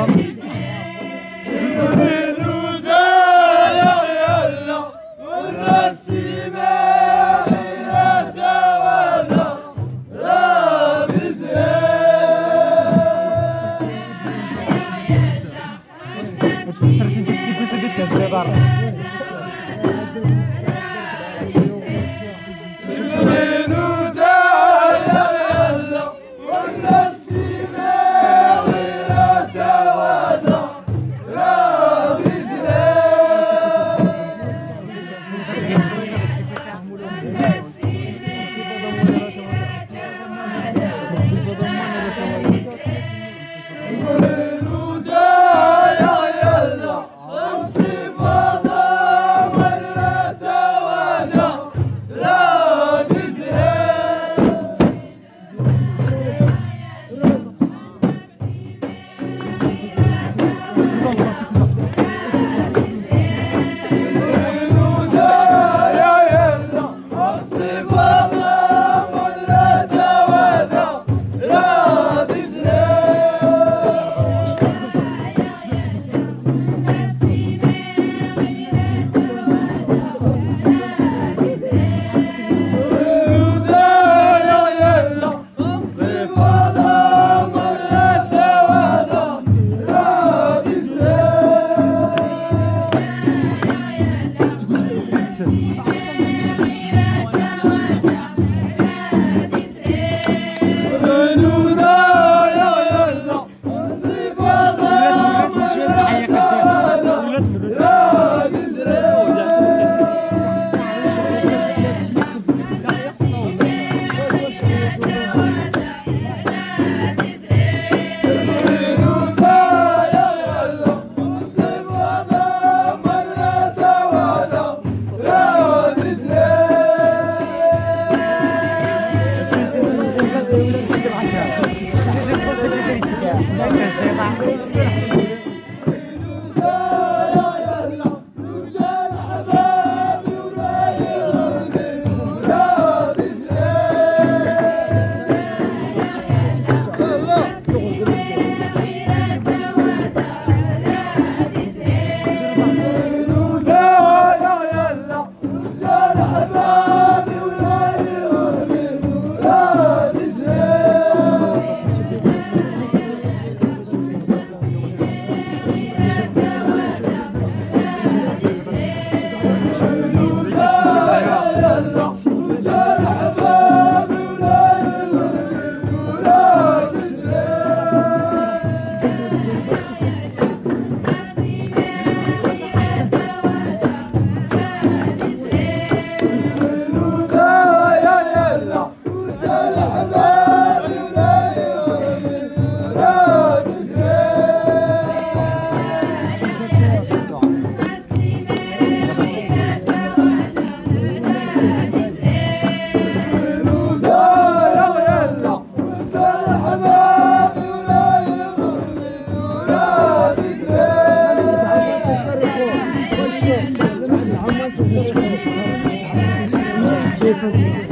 Welcome. Gracias.